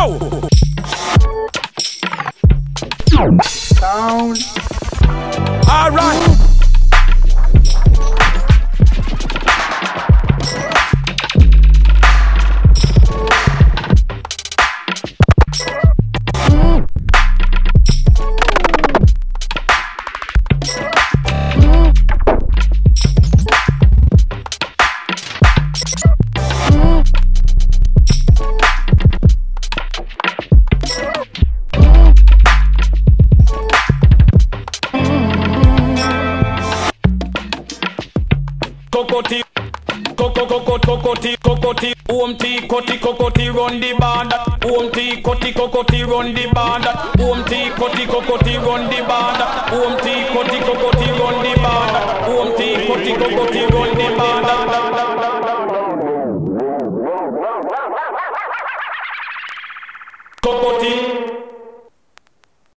No! Down. Alright! kokoti Coco coco cocoti cocoti Om T coti cocoti run the band Om T coti cocoti run the band Om T coti cocoti run the band Om T coti cocoti run the band Om T coti cocoti run the band Cocoti